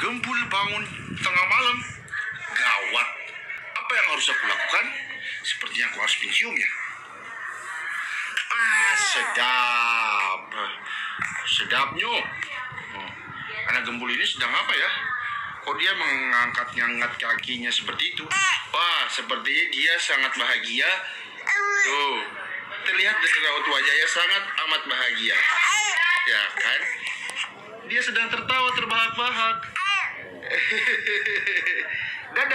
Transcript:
Gembul bangun tengah malam. Gawat. Apa yang harus aku lakukan? Sepertinya aku harus mencium ya. Ah, sedap. Sedapnya. Oh, anak gembul ini sedang apa ya? Kok dia mengangkat-ngangkat kakinya seperti itu? Wah, sepertinya dia sangat bahagia. Tuh, terlihat dari raut wajahnya sangat amat bahagia. Ya kan? Dia sedang tertawa terbahak-bahak.